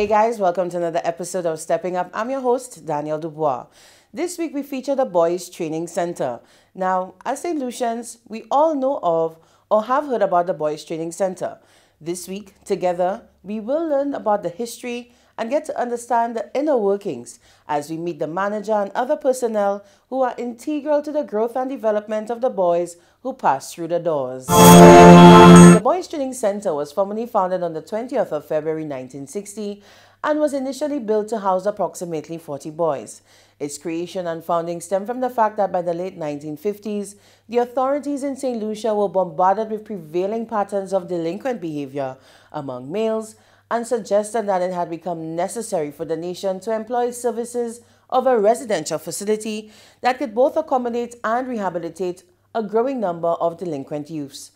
Hey guys, welcome to another episode of Stepping Up. I'm your host, Danielle Dubois. This week we feature the Boys Training Center. Now, as St. Lucians, we all know of or have heard about the Boys Training Center. This week, together, we will learn about the history and get to understand the inner workings as we meet the manager and other personnel who are integral to the growth and development of the boys who pass through the doors. The Boys Training Center was formally founded on the 20th of February 1960 and was initially built to house approximately 40 boys. Its creation and founding stem from the fact that by the late 1950s, the authorities in St. Lucia were bombarded with prevailing patterns of delinquent behavior among males and suggested that it had become necessary for the nation to employ services of a residential facility that could both accommodate and rehabilitate a growing number of delinquent youths.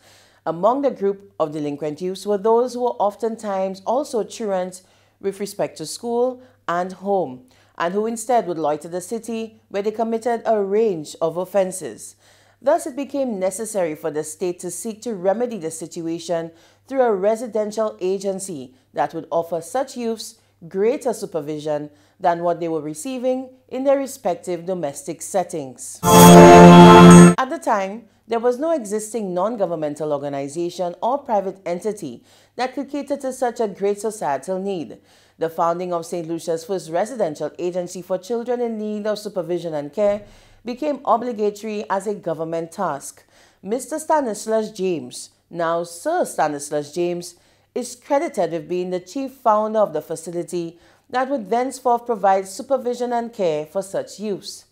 Among the group of delinquent youths were those who were oftentimes also truant with respect to school and home, and who instead would loiter the city where they committed a range of offenses. Thus, it became necessary for the state to seek to remedy the situation through a residential agency that would offer such youths greater supervision than what they were receiving in their respective domestic settings. At the time, there was no existing non-governmental organization or private entity that could cater to such a great societal need. The founding of St. Lucia's first residential agency for children in need of supervision and care became obligatory as a government task. Mr. Stanislaus James, now Sir Stanislaus James, is credited with being the chief founder of the facility that would thenceforth provide supervision and care for such youths.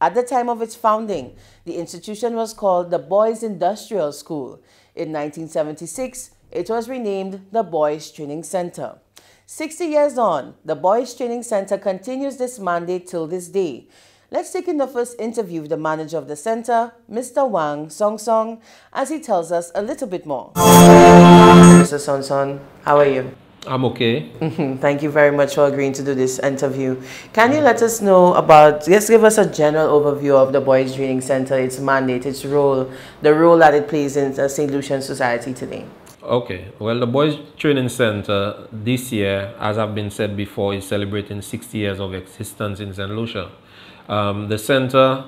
At the time of its founding, the institution was called the Boys Industrial School. In 1976, it was renamed the Boys Training Center. 60 years on, the Boys Training Center continues this mandate till this day. Let's take in the first interview with the manager of the center, Mr. Wang Sonson, as he tells us a little bit more. Mr. Sonson, how are you? I'm okay. Mm-hmm. Thank you very much for agreeing to do this interview. Can you let us know about, just give us a general overview of the Boys Training Center, its mandate, its role, the role that it plays in the St. Lucian society today? Okay, well, the Boys Training Center this year, as I've been said before, is celebrating 60 years of existence in St. Lucia. Um, the center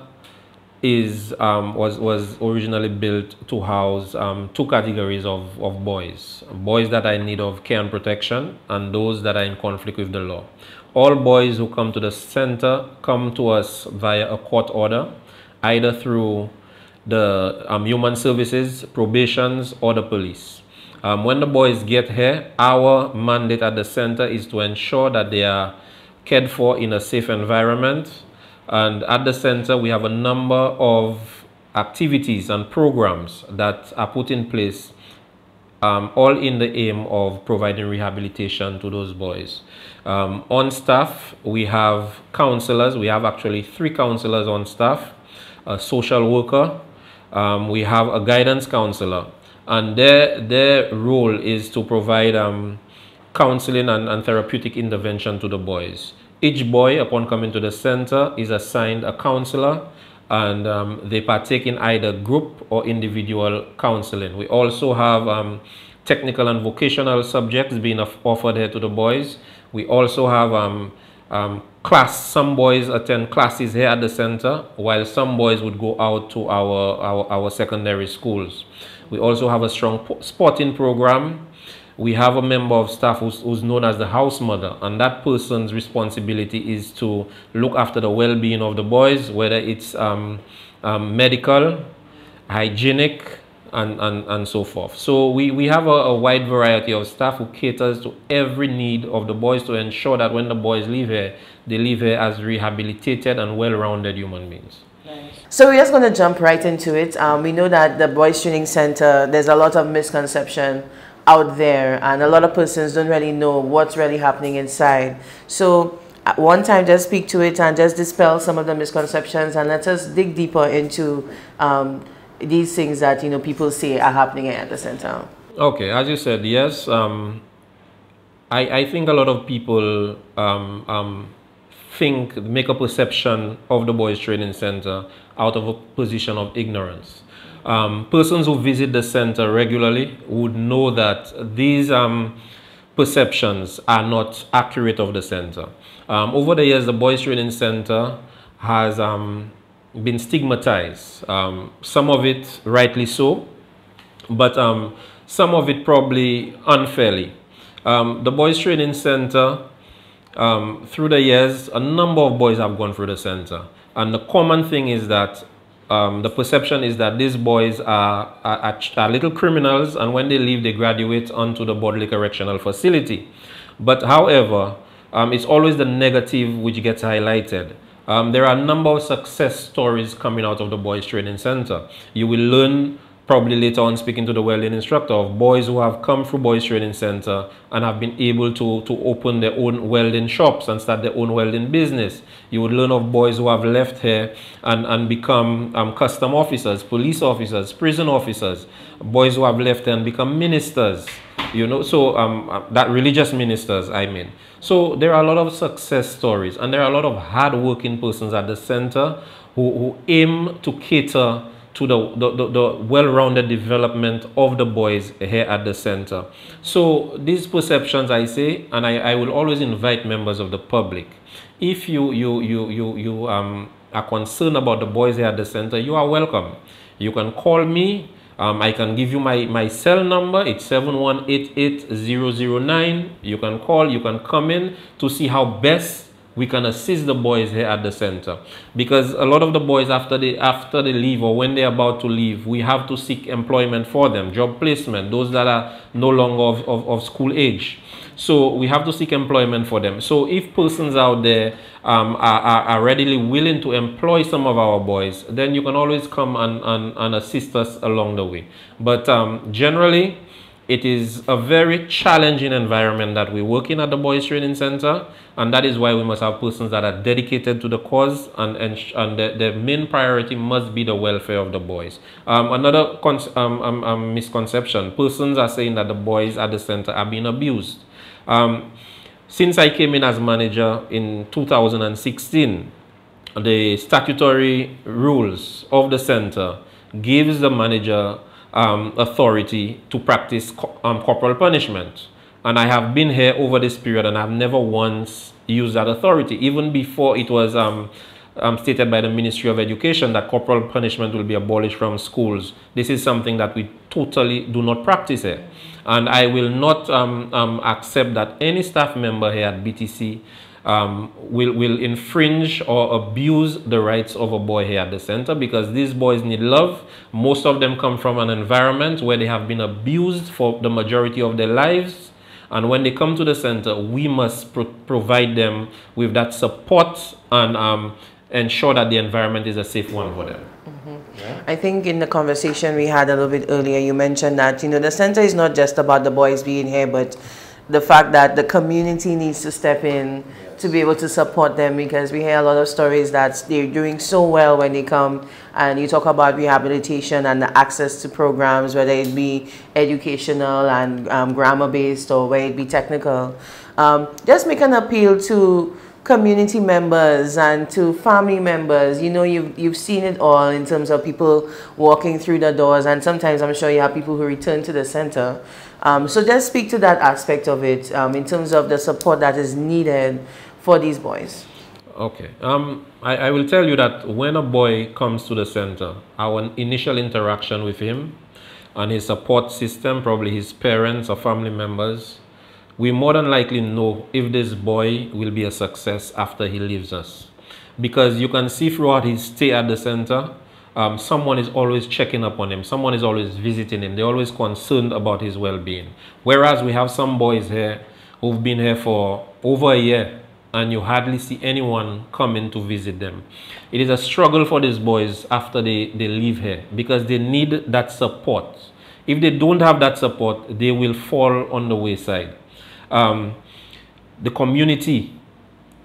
is um, was was originally built to house um, two categories of, of boys. Boys that are in need of care and protection and those that are in conflict with the law. All boys who come to the center come to us via a court order either through the um, human services probations or the police. Um, when the boys get here our mandate at the center is to ensure that they are cared for in a safe environment and at the center, we have a number of activities and programs that are put in place, um, all in the aim of providing rehabilitation to those boys. Um, on staff, we have counselors. We have actually three counselors on staff, a social worker, um, we have a guidance counselor, and their, their role is to provide um, counseling and, and therapeutic intervention to the boys. Each boy, upon coming to the center, is assigned a counselor and um, they partake in either group or individual counseling. We also have um, technical and vocational subjects being offered here to the boys. We also have um, um, class, some boys attend classes here at the center, while some boys would go out to our, our, our secondary schools. We also have a strong sporting program we have a member of staff who's, who's, known as the house mother and that person's responsibility is to look after the well-being of the boys whether it's um, um, medical hygienic and, and, and so forth so we, we have a, a, wide variety of staff who caters to every need of the boys to ensure that when the boys leave here they leave here as rehabilitated and well-rounded human beings so we're just going to jump right into it. Um, we know that the Boys Training Center, there's a lot of misconception out there and a lot of persons don't really know what's really happening inside. So at one time just speak to it and just dispel some of the misconceptions and let us dig deeper into um, these things that you know people say are happening at the center. Okay, as you said, yes. Um, I, I think a lot of people um, um think, make a perception of the Boys Training Center out of a position of ignorance. Um, persons who visit the center regularly would know that these um, perceptions are not accurate of the center. Um, over the years, the Boys Training Center has um, been stigmatized. Um, some of it rightly so, but um, some of it probably unfairly. The Boys Training Center, through the years, a number of boys have gone through the center. And the common thing is that um, the perception is that these boys are, are, are, little criminals and when they leave, they graduate onto the Bordelais Correctional Facility. But however, um, it's always the negative which gets highlighted. Um, there are a number of success stories coming out of the Boys Training Center. You will learn probably later on speaking to the welding instructor of boys who have come through Boys Training Center and have been able to, to open their own welding shops and start their own welding business. You would learn of boys who have left here and, and become um, custom officers, police officers, prison officers, boys who have left and become ministers, you know, so um, uh, that religious ministers, I mean. So there are a lot of success stories and there are a lot of hard-working persons at the center who, who aim to cater to the, the, the, the well-rounded development of the boys here at the center. So these perceptions I say, and I, I will always invite members of the public, if you, you, you, you, you um, are concerned about the boys here at the center, you are welcome. You can call me um, I can give you my, my cell number. It's 7188009. You can call, you can come in to see how best we can assist the boys here at the center because a lot of the boys after they after they leave or when they're about to leave we have to seek employment for them job placement those that are no longer of, of, of school age so we have to seek employment for them. So if persons out there um, are, are, readily willing to employ some of our boys, then you can always come and, and, and assist us along the way. But um, generally, it is a very challenging environment that we work in at the Boys Training Center, and that is why we must have persons that are dedicated to the cause, and, and, and the, the main priority must be the welfare of the boys. Um, another um, um, um, misconception, persons are saying that the boys at the center are being abused. Um, since I came in as manager in 2016, the statutory rules of the center gives the manager um, authority to practice co um, corporal punishment. And I have been here over this period and I've never once used that authority, even before it was um, um, stated by the Ministry of Education that corporal punishment will be abolished from schools. This is something that we totally do not practice here. And I will not um, um, accept that any staff member here at BTC um, will, will infringe or abuse the rights of a boy here at the center because these boys need love. Most of them come from an environment where they have been abused for the majority of their lives. And when they come to the center, we must pro provide them with that support and um, ensure that the environment is a safe one for them. Mm -hmm. yeah. I think in the conversation we had a little bit earlier, you mentioned that you know the center is not just about the boys being here, but the fact that the community needs to step in. To be able to support them because we hear a lot of stories that they're doing so well when they come and you talk about rehabilitation and the access to programs whether it be educational and um, grammar based or whether it be technical um, just make an appeal to community members and to family members. You know, you've, you've seen it all in terms of people walking through the doors, and sometimes I'm sure you have people who return to the center. Um, so just speak to that aspect of it um, in terms of the support that is needed for these boys. Okay. Um, I, I will tell you that when a boy comes to the center, our initial interaction with him and his support system, probably his parents or family members, we more than likely know if this boy will be a success after he leaves us. Because you can see throughout his stay at the center, um, someone is always checking up on him. Someone is always visiting him. They're always concerned about his well-being. Whereas we have some boys here who've been here for over a year and you hardly see anyone coming to visit them. It is a struggle for these boys after they, they leave here because they need that support. If they don't have that support, they will fall on the wayside um, the community,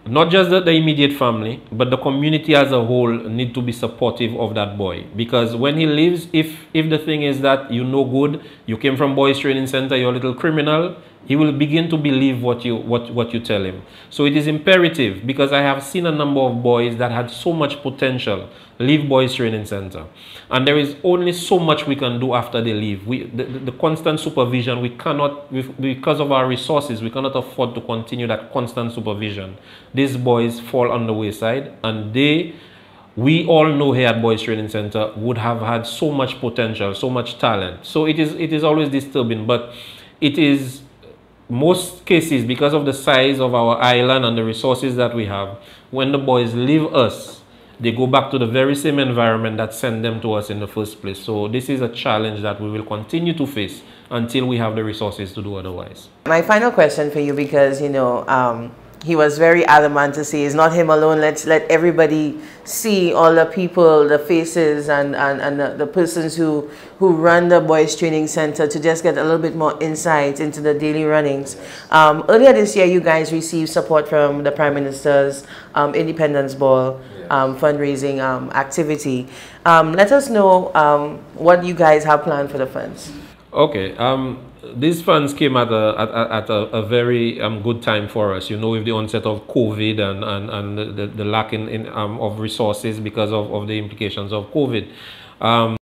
not just the, the, immediate family, but the community as a whole need to be supportive of that boy. Because when he leaves, if, if the thing is that you know good, you came from boys training center, you're a little criminal, he will begin to believe what you what, what you tell him. So it is imperative because i have seen a number of boys that had so much potential leave boys training center. And there is only so much we can do after they leave. We the, the constant supervision we cannot because of our resources we cannot afford to continue that constant supervision. These boys fall on the wayside and they we all know here at Boys Training Center would have had so much potential, so much talent. So it is it is always disturbing, but it is most cases, because of the size of our island and the resources that we have, when the boys leave us, they go back to the very same environment that sent them to us in the first place. So this is a challenge that we will continue to face until we have the resources to do otherwise. My final question for you, because you know. Um he was very adamant to say it's not him alone. Let's let everybody see all the people, the faces, and, and, and the, the, persons who, who run the boys training center to just get a little bit more insight into the daily runnings. Um, earlier this year, you guys received support from the Prime Minister's um, Independence Ball um, fundraising um, activity. Um, let us know um, what you guys have planned for the funds. Okay these funds came at a at, at a, a, very um, good time for us. You know, with the onset of COVID and and, and the, the lack in, in um, of resources because of, of the implications of COVID. Um,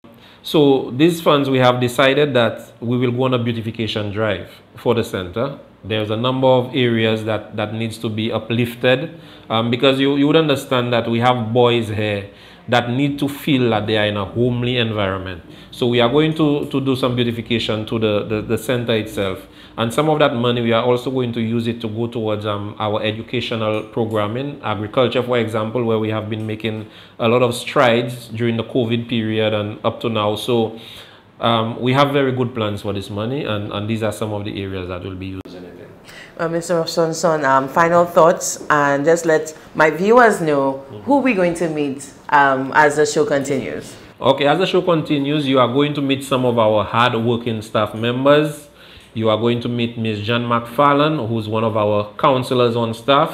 so these funds, we have decided that we will go on a beautification drive for the center. There's a number of areas that, that needs to be uplifted um, because you, you would understand that we have boys here that need to feel that they are in a homely environment. So we are going to, to do some beautification to the, the, the center itself. And some of that money, we are also going to use it to go towards um, our educational programming, agriculture, for example, where we have been making a lot of strides during the COVID period and up to now. So um, we have very good plans for this money, and, and these are some of the areas that we'll be using it. Uh, Mr. Sonson, um, final thoughts, and just let my viewers know mm -hmm. who we're going to meet um, as the show continues. Okay, as the show continues, you are going to meet some of our hard-working staff members. You are going to meet Ms. Jan McFarlane, who's one of our counselors on staff.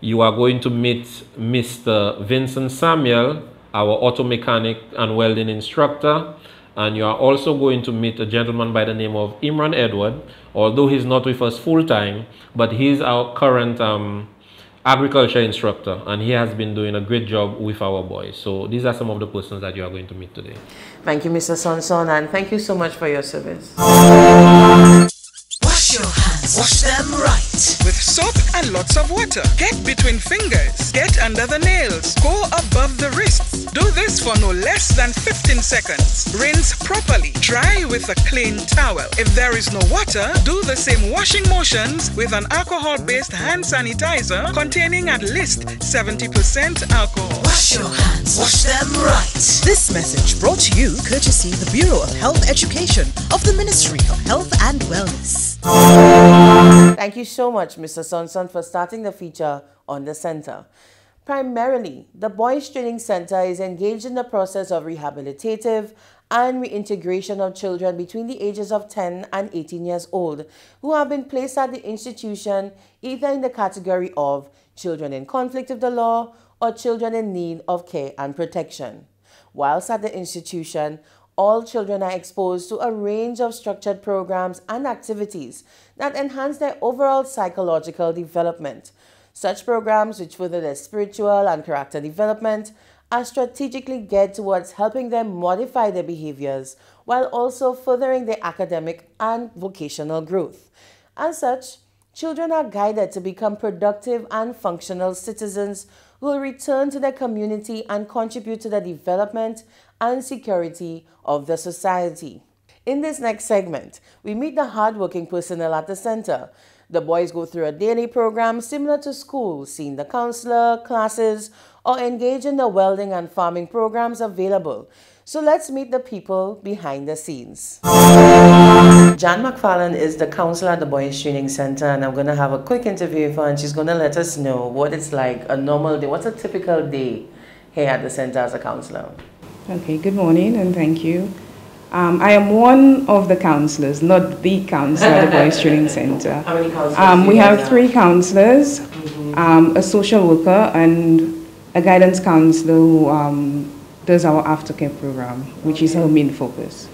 You are going to meet Mr. Vincent Samuel, our auto mechanic and welding instructor. And you are also going to meet a gentleman by the name of Imran Edward, although he's not with us full time, but he's our current um, agriculture instructor and he has been doing a great job with our boys. So these are some of the persons that you are going to meet today. Thank you, Mr. Sonson, and thank you so much for your service. Wash your hands. Wash them right. With soap and lots of water. Get between fingers. Get under the nails. Go above the wrists. Do this for no less than 15 seconds. Rinse properly. Dry with a clean towel. If there is no water, do the same washing motions with an alcohol-based hand sanitizer containing at least 70% alcohol. Wash your hands. Wash them right. This message brought to you courtesy the Bureau of Health Education of the Ministry of Health and Wellness. Thank you so much, Mr. Sonson, for starting the feature on the center. Primarily, the Boys Training Center is engaged in the process of rehabilitative and reintegration of children between the ages of 10 and 18 years old who have been placed at the institution either in the category of children in conflict with the law or children in need of care and protection. Whilst at the institution, all children are exposed to a range of structured programs and activities that enhance their overall psychological development. Such programs, which further their spiritual and character development, are strategically geared towards helping them modify their behaviors while also furthering their academic and vocational growth. As such, children are guided to become productive and functional citizens who will return to their community and contribute to the development and security of the society. In this next segment, we meet the hardworking personnel at the center. The boys go through a daily program similar to school, seeing the counselor, classes, or engage in the welding and farming programs available. So let's meet the people behind the scenes. Jan McFarlane is the counselor at the Boys Training Center, and I'm going to have a quick interview with her, and she's going to let us know what it's like a normal day. What's a typical day here at the center as a counselor? Okay, good morning and thank you. Um, I am one of the counselors, not the counselor at the Boys Training Center. How many counselors? Um, we have three counselors, mm -hmm. um, a social worker, and a guidance counselor who um, does our aftercare program, which okay. is our main focus.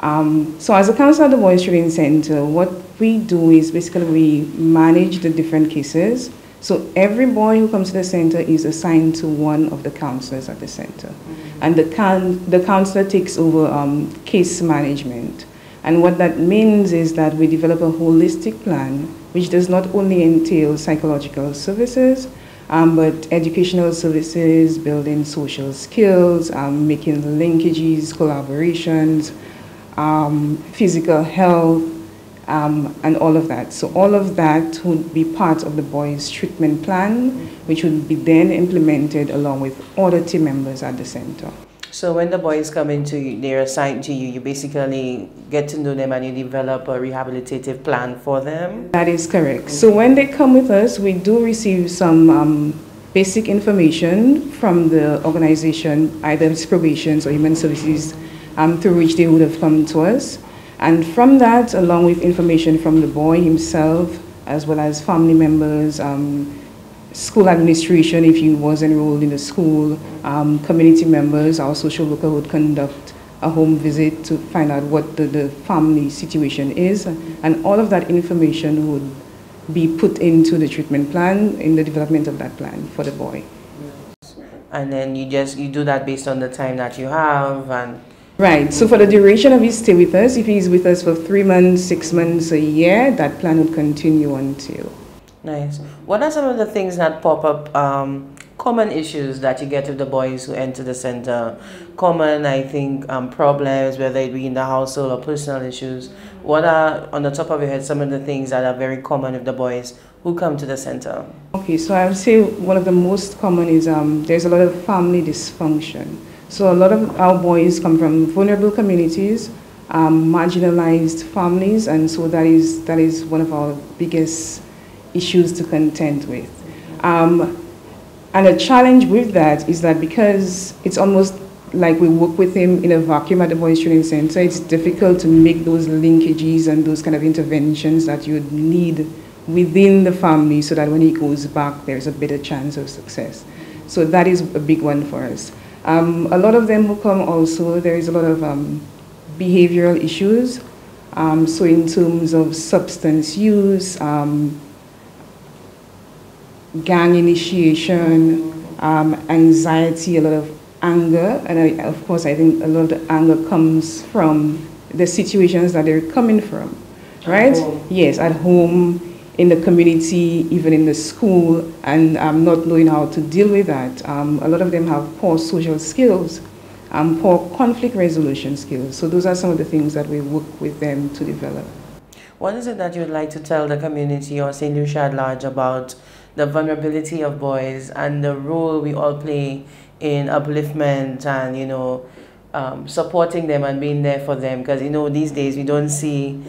Um, so as a counselor at the Boys Training Center, what we do is basically we manage the different cases. So every boy who comes to the center is assigned to one of the counselors at the center. Mm-hmm. And the, can, the counselor takes over um, case management. And what that means is that we develop a holistic plan, which does not only entail psychological services, um, but educational services, building social skills, um, making linkages, collaborations, um, physical health, um, and all of that. So all of that would be part of the boys' treatment plan, which would be then implemented along with other team members at the center. So when the boys come into you, they're assigned to you, you basically get to know them and you develop a rehabilitative plan for them? That is correct. So when they come with us, we do receive some um, basic information from the organization, either it's probations or human services, um, through which they would have come to us. And from that, along with information from the boy himself, as well as family members, um, school administration, if he was enrolled in the school, um, community members, our social worker would conduct a home visit to find out what the, the family situation is. And all of that information would be put into the treatment plan, in the development of that plan for the boy. And then you just, you do that based on the time that you have and Right. So for the duration of his stay with us, if he's with us for three months, six months, a year, that plan would continue until. Nice. What are some of the things that pop up? Um, common issues that you get with the boys who enter the center. Common, I think, um, problems, whether it be in the household or personal issues. What are, on the top of your head, some of the things that are very common with the boys who come to the center? Okay, so I would say one of the most common is um, there's a lot of family dysfunction. So a lot of our boys come from vulnerable communities, um, marginalized families, and so that is, that is one of our biggest issues to contend with. Um, and a challenge with that is that because it's almost like we work with him in a vacuum at the Boys Training Center, it's difficult to make those linkages and those kind of interventions that you need within the family so that when he goes back, there's a better chance of success. So that is a big one for us. Um, a lot of them who come also, there is a lot of um, behavioral issues. Um, so in terms of substance use, um, gang initiation, um, anxiety, a lot of anger, and I, of course I think a lot of the anger comes from the situations that they're coming from, right? Yes, at home, in the community, even in the school, and um, not knowing how to deal with that. Um, a lot of them have poor social skills, um, poor conflict resolution skills. So those are some of the things that we work with them to develop. What is it that you'd like to tell the community or St. Lucia at large about the vulnerability of boys and the role we all play in upliftment and you know um, supporting them and being there for them because you know these days we don't see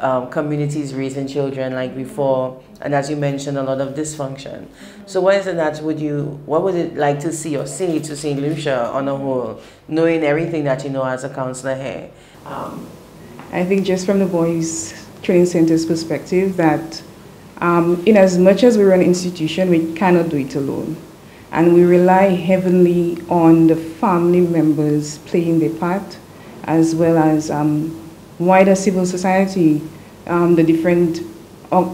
um, communities raising children like before and as you mentioned a lot of dysfunction so what is it that would you what would it like to see or say to st lucia on a whole knowing everything that you know as a counselor here um, i think just from the boys training center's perspective that um, in as much as we're an institution, we cannot do it alone. And we rely heavily on the family members playing their part, as well as um, wider civil society, um, the different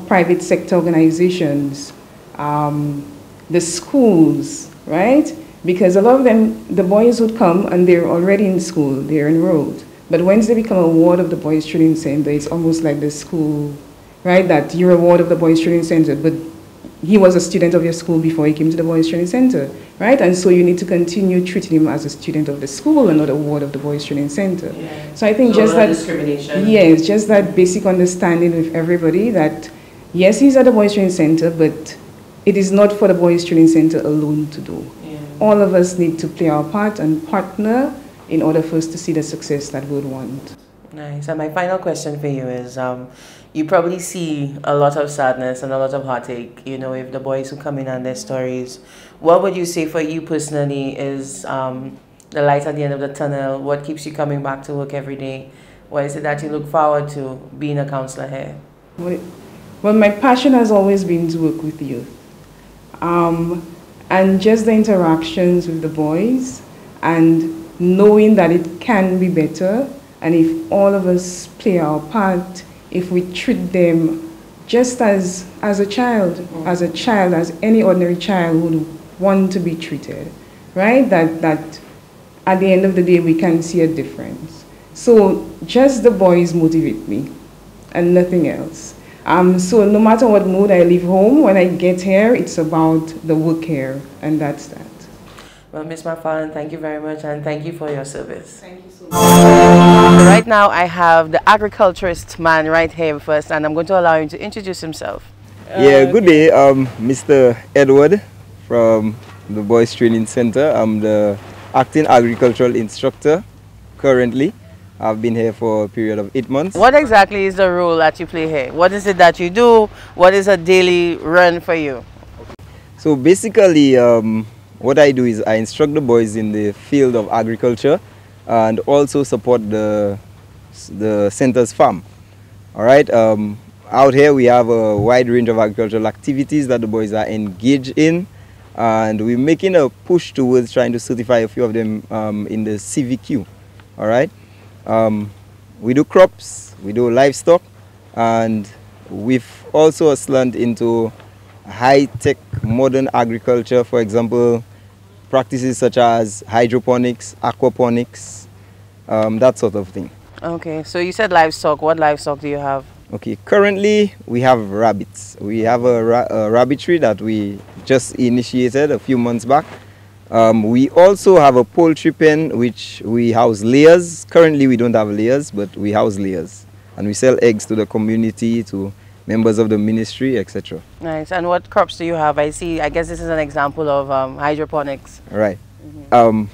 private sector organizations, um, the schools, right? Because a lot of them, the boys would come and they're already in school, they're enrolled. But once they become a ward of the Boys Training Center, it's almost like the school right? That you're a ward of the Boys Training Center, but he was a student of your school before he came to the Boys Training Center, right? And so you need to continue treating him as a student of the school and not a ward of the Boys Training Center. Yeah. So I think so just that discrimination. Yes, just that basic understanding with everybody that yes, he's at the Boys Training Center, but it is not for the Boys Training Center alone to do. Yeah. All of us need to play our part and partner in order for us to see the success that we would want. Nice. And my final question for you is um, you probably see a lot of sadness and a lot of heartache, you know, if the boys who come in and their stories. What would you say for you personally is um, the light at the end of the tunnel? What keeps you coming back to work every day? What is it that you look forward to being a counselor here? Well, my passion has always been to work with youth. Um, and just the interactions with the boys and knowing that it can be better and if all of us play our part if we treat them just as, as a child, as a child, as any ordinary child would want to be treated, right? That, that at the end of the day, we can see a difference. So just the boys motivate me and nothing else. Um, so no matter what mood I leave home, when I get here, it's about the work here, and that's that. Well, Miss McFarland, thank you very much, and thank you for your service. Thank you so much. Right now, I have the agriculturist man right here first, and I'm going to allow him to introduce himself. Yeah, good day. Um, Mr. Edward from the Boys Training Center. I'm the acting agricultural instructor currently. I've been here for a period of eight months. What exactly is the role that you play here? What is it that you do? What is a daily run for you? So basically, um, what I do is I instruct the boys in the field of agriculture and also support the, the center's farm. All right. Um, out here we have a wide range of agricultural activities that the boys are engaged in and we're making a push towards trying to certify a few of them um, in the CVQ. All right. Um, we do crops, we do livestock, and we've also slant into high-tech modern agriculture, for example, practices such as hydroponics, aquaponics, um, that sort of thing. Okay, so you said livestock. What livestock do you have? Okay, currently we have rabbits. We have a, ra a rabbitry that we just initiated a few months back. Um, we also have a poultry pen which we house layers. Currently we don't have layers, but we house layers. And we sell eggs to the community, to members of the ministry, etc. Nice. And what crops do you have? I see, I guess this is an example of um, hydroponics. Right. Mm -hmm. um,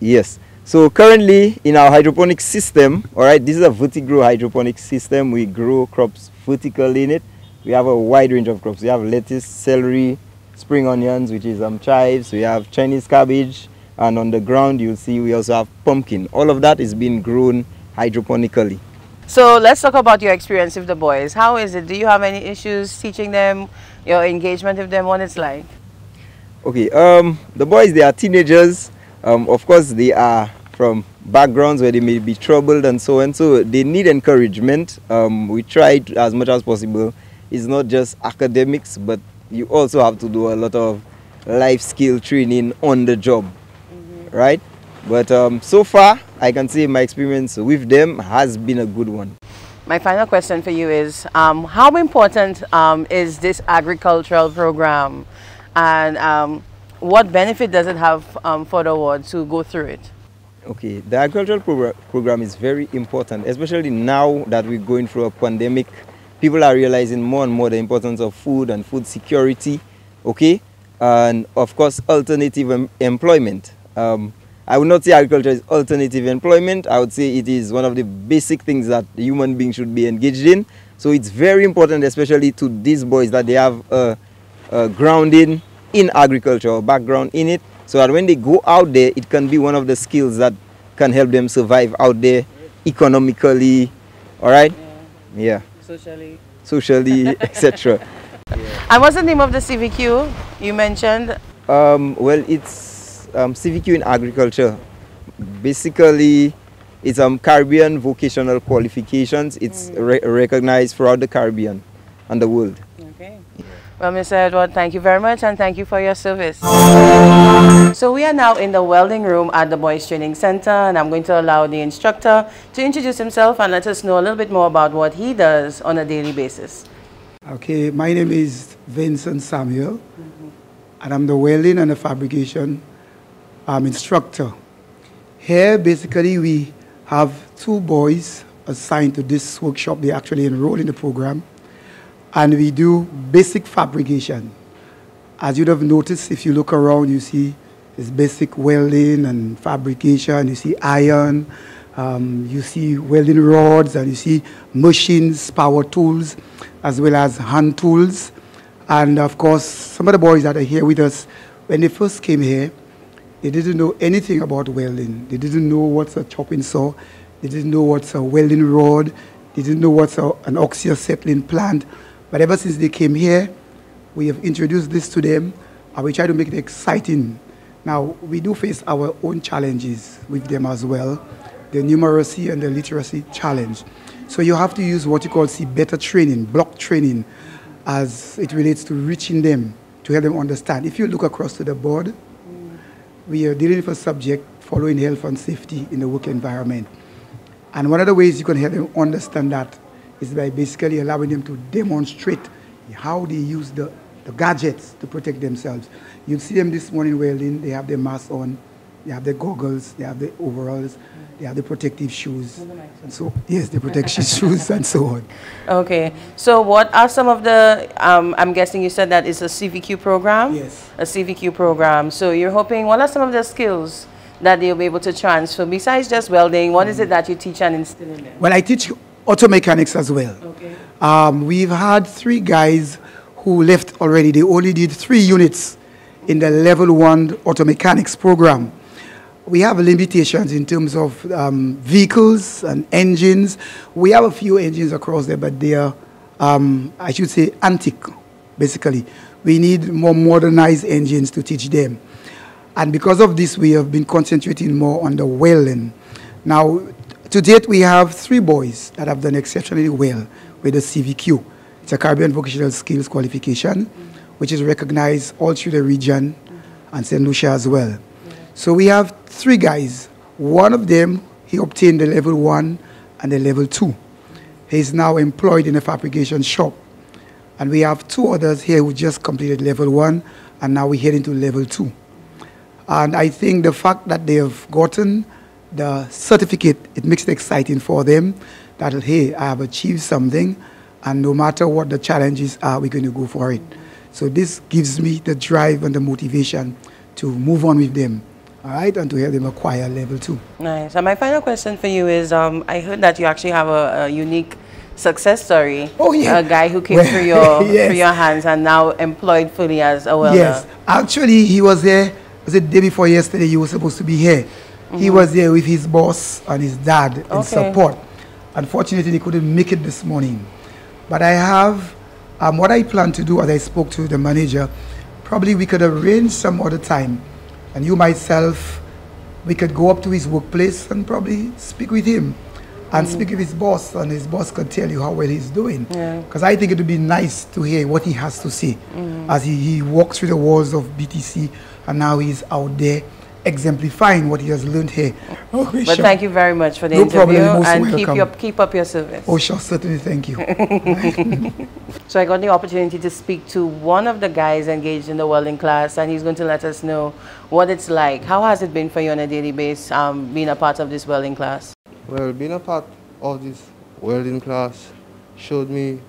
yes. So currently in our hydroponic system, all right, this is a vertigrow hydroponic system. We grow crops vertically in it. We have a wide range of crops. We have lettuce, celery, spring onions, which is um, chives. We have Chinese cabbage. And on the ground, you'll see we also have pumpkin. All of that is being grown hydroponically. So let's talk about your experience with the boys. How is it? Do you have any issues teaching them, your engagement with them, what it's like? Okay, um, the boys, they are teenagers. Um, of course, they are from backgrounds where they may be troubled and so on. So they need encouragement. Um, we try to, as much as possible. It's not just academics, but you also have to do a lot of life skill training on the job, mm -hmm. right? But um, so far, I can say my experience with them has been a good one. My final question for you is, um, how important um, is this agricultural program and um, what benefit does it have um, for the world to go through it? Okay, the agricultural progr program is very important, especially now that we're going through a pandemic people are realizing more and more the importance of food and food security, okay? And of course, alternative em employment. Um, I would not say agriculture is alternative employment. I would say it is one of the basic things that human being should be engaged in. So it's very important, especially to these boys, that they have a, a grounding in agriculture or background in it, so that when they go out there, it can be one of the skills that can help them survive out there economically. All right? Yeah. yeah socially, socially, etc. And what's the name of the CVQ you mentioned? Um, well, it's um, CVQ in agriculture. Basically, it's um, Caribbean vocational qualifications. It's mm. re recognized throughout the Caribbean and the world. Well, Mr. Edward, thank you very much and thank you for your service. So we are now in the welding room at the Boys Training Center and I'm going to allow the instructor to introduce himself and let us know a little bit more about what he does on a daily basis. Okay, my name is Vincent Samuel mm -hmm. and I'm the welding and the fabrication um, instructor. Here, basically, we have two boys assigned to this workshop. They actually enroll in the program and we do basic fabrication. As you'd have noticed, if you look around, you see this basic welding and fabrication, you see iron, um, you see welding rods, and you see machines, power tools, as well as hand tools. And of course, some of the boys that are here with us, when they first came here, they didn't know anything about welding. They didn't know what's a chopping saw. They didn't know what's a welding rod. They didn't know what's a, an oxyacetylene plant. But ever since they came here, we have introduced this to them and we try to make it exciting. Now, we do face our own challenges with them as well, the numeracy and the literacy challenge. So you have to use what you call CBET training, block training, as it relates to reaching them to help them understand. If you look across to the board, we are dealing with a subject following health and safety in the work environment. And one of the ways you can help them understand that is by basically allowing them to demonstrate how they use the, the gadgets to protect themselves. You'll see them this morning welding, they have their mask on, they have their goggles, they have the overalls, they have the protective shoes. And so, yes, the protection shoes and so on. Okay. So what are some of the, um, I'm guessing you said that it's a CVQ program? Yes. A CVQ program. So you're hoping, what are some of the skills that they'll be able to transfer? Besides just welding, what is it that you teach and instill in them? Well, I teach auto mechanics as well. Okay. Um, we've had three guys who left already. They only did three units in the level one auto mechanics program. We have limitations in terms of um, vehicles and engines. We have a few engines across there, but they are, um, I should say, antique, basically. We need more modernized engines to teach them. And because of this, we have been concentrating more on the welding. Now, to date, we have three boys that have done exceptionally well with the CVQ. It's a Caribbean Vocational Skills Qualification, which is recognized all through the region and St. Lucia as well. So we have three guys. One of them, he obtained the level one and the level two. He's now employed in a fabrication shop. And we have two others here who just completed level one, and now we're heading to level two. And I think the fact that they have gotten the certificate, it makes it exciting for them that, hey, I have achieved something, and no matter what the challenges are, we're going to go for it. So this gives me the drive and the motivation to move on with them, all right, and to help them acquire level two. Nice. And my final question for you is, um, I heard that you actually have a, a unique success story. Oh, yeah. A guy who came Well, through your yes. through your hands and now employed fully as a welder. Yes, actually, he was there. Was it day before yesterday? He was supposed to be here. He mm-hmm. was there with his boss and his dad in Okay. support. Unfortunately, he couldn't make it this morning. But I have um, what I plan to do as I spoke to the manager. Probably we could arrange some other time, and you myself, we could go up to his workplace and probably speak with him, and mm. speak with his boss, and his boss could tell you how well he's doing. Yeah. Because I think it would be nice to hear what he has to say mm. as he, he walks through the walls of BTC and now he's out there exemplifying what he has learned here. Oh, But thank you very much for the No interview problem, you're most and keep welcome. your keep up your service. Oh, sure, certainly, thank you. So I got the opportunity to speak to one of the guys engaged in the welding class, and he's going to let us know what it's like. How has it been for you on a daily basis, um, being a part of this welding class? Well, being a part of this welding class showed me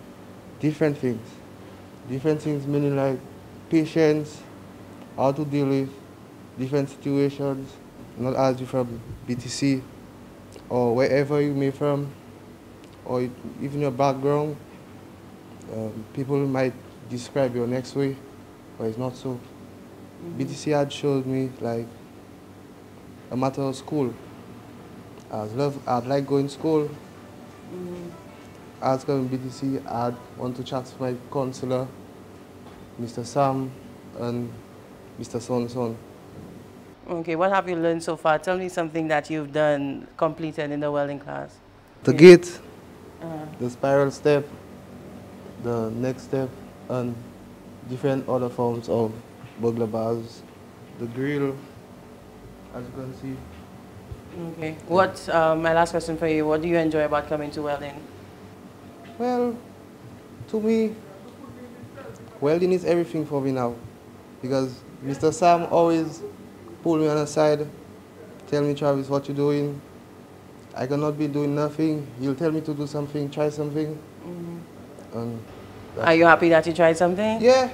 different things. Different things meaning like patience, how to deal with different situations, not as you from BTC or wherever you may from, or even your background. Um, people might describe your next way, but it's not so. BTC had showed me like a matter of school. I'd love, I'd like going to school. As coming BTC, I'd want to chat to my counselor, Mr. Sam, and Mr. Sonson. Okay, what have you learned so far? Tell me something that you've done, completed in the welding class. The gate, the spiral step, the next step, and different other forms of burglar bars, the grill, as you can see. Okay. What, um, my last question for you, what do you enjoy about coming to welding? Well, to me, welding is everything for me now. Because Mr. Sam always pull me on the side, tell me, Travis, what you doing? I cannot be doing nothing. He'll tell me to do something, try something. Mm-hmm. And Are you happy that you tried something? yeah,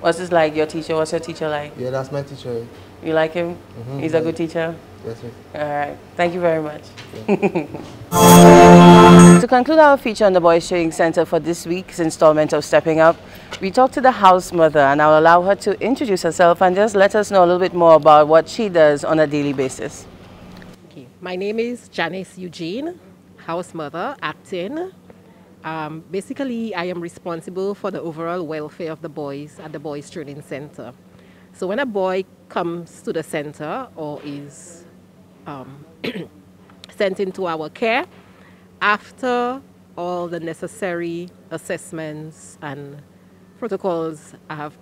What's this like, your teacher? What's your teacher like? yeah, that's my teacher. You like him? Mm-hmm. He's a good teacher? Yes, sir. All right. Thank you very much. to conclude our feature on the Boys Training Center for this week's installment of Stepping Up, we talked to the house mother and I'll allow her to introduce herself and just let us know a little bit more about what she does on a daily basis. Okay. My name is Janice Eugene, house mother, acting. Um, basically, I am responsible for the overall welfare of the boys at the Boys Training Center. So when a boy comes to the center or is um, sent into our care, after all the necessary assessments and protocols have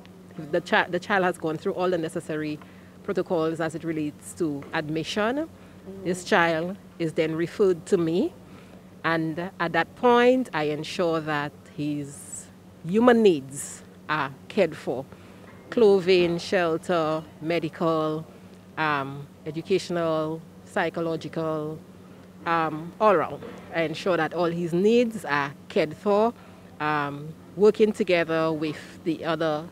the, chi- the child has gone through all the necessary protocols as it relates to admission. This child is then referred to me, and at that point, I ensure that his human needs are cared for clothing, shelter, medical, um, educational, psychological, um, all around. I ensure that all his needs are cared for, um, working together with the other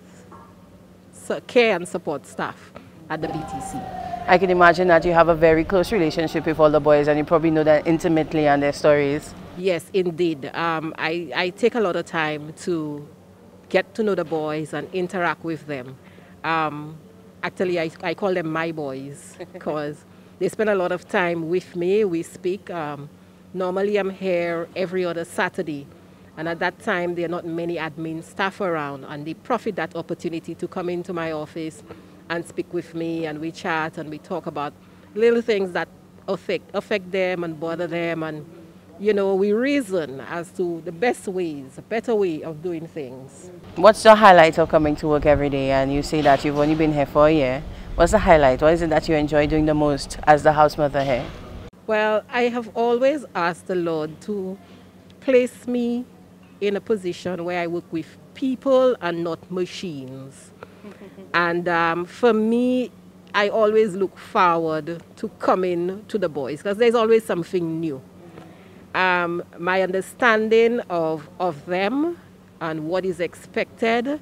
care and support staff at the BTC. I can imagine that you have a very close relationship with all the boys and you probably know them intimately and their stories. Yes, indeed. Um, I, I take a lot of time to get to know the boys and interact with them. Um, actually, I, I call them my boys because they spend a lot of time with me. We speak. Um, normally, I'm here every other Saturday. And at that time, there are not many admin staff around, and they profit that opportunity to come into my office and speak with me, and we chat and we talk about little things that affect, affect them and bother them, and you know, we reason as to the best ways, a better way of doing things. What's the highlight of coming to work every day? And you say that you've only been here for a year. What's the highlight? What is it that you enjoy doing the most as the house mother here? Well, I have always asked the Lord to place me in a position where I work with people and not machines. and um, for me, I always look forward to coming to the boys because there's always something new um, my understanding of, of them and what is expected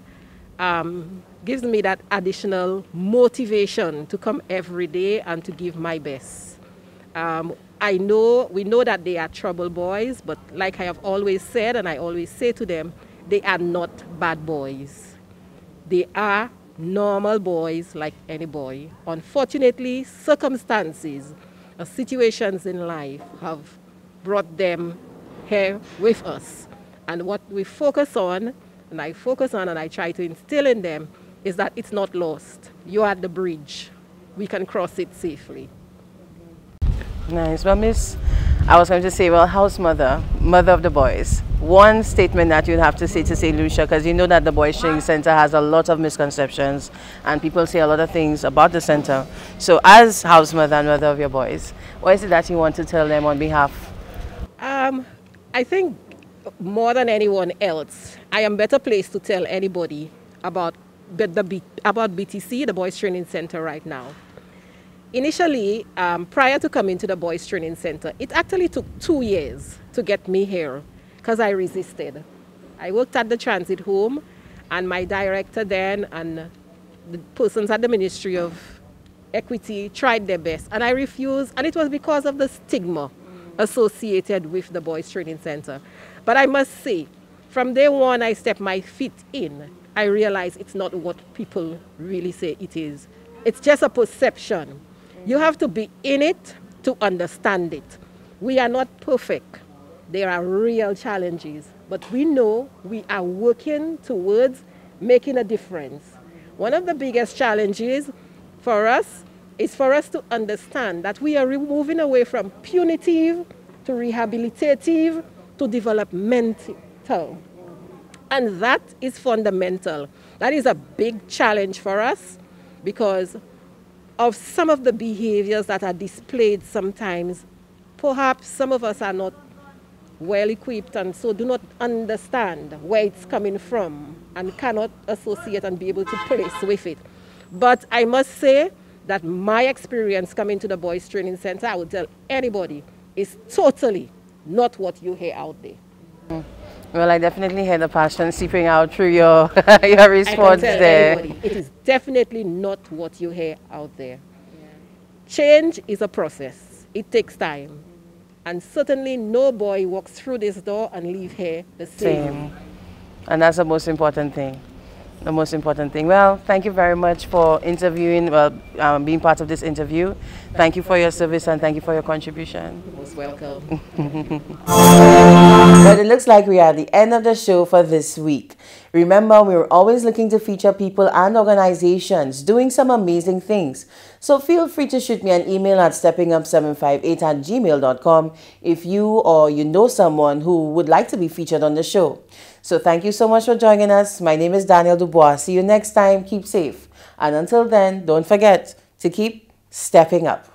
um, gives me that additional motivation to come every day and to give my best. Um, I know, we know that they are trouble boys, but like I have always said, and I always say to them, they are not bad boys. They are normal boys like any boy. Unfortunately, circumstances, or situations in life have brought them here with us. And what we focus on, and I focus on and I try to instill in them, is that it's not lost. You're at the bridge. We can cross it safely. Nice. Well, Miss, I was going to say, well, house mother, mother of the boys. One statement that you'd have to say to Saint Lucia, because you know that the Boys Training Center has a lot of misconceptions and people say a lot of things about the center. So, as house mother and mother of your boys, what is it that you want to tell them on behalf um, I think more than anyone else, I am better placed to tell anybody about the about BTC, the Boys Training Center, right now. Initially, um, prior to coming to the Boys Training Center, it actually took two years to get me here because I resisted. I worked at the transit home, and my director then and the persons at the Ministry of Equity tried their best, and I refused, and it was because of the stigma associated with the Boys Training Center. But I must say, from day one I stepped my feet in, I realized it's not what people really say it is. It's just a perception. You have to be in it to understand it. We are not perfect. There are real challenges, but we know we are working towards making a difference. One of the biggest challenges for us is for us to understand that we are moving away from punitive to rehabilitative to developmental. And that is fundamental. That is a big challenge for us because of some of the behaviors that are displayed sometimes. Perhaps some of us are not well equipped and so do not understand where it's coming from and cannot associate and be able to place with it. But I must say, that my experience coming to the Boys Training Center, I would tell anybody, is totally not what you hear out there. Well, I definitely hear the passion seeping out through your, your response there. Anybody, it is definitely not what you hear out there. Yeah. Change is a process. It takes time. And certainly no boy walks through this door and leave here the same. same. And that's the most important thing the most important thing. Well, thank you very much for interviewing, well, um, being part of this interview. Thank you for your service and thank you for your contribution. You're most welcome. but it looks like we are at the end of the show for this week. Remember, we're always looking to feature people and organizations doing some amazing things. So feel free to shoot me an email at steppingup758 at gmail.com if you or you know someone who would like to be featured on the show. So thank you so much for joining us. My name is Daniel Dubois. See you next time. Keep safe. And until then, don't forget to keep stepping up.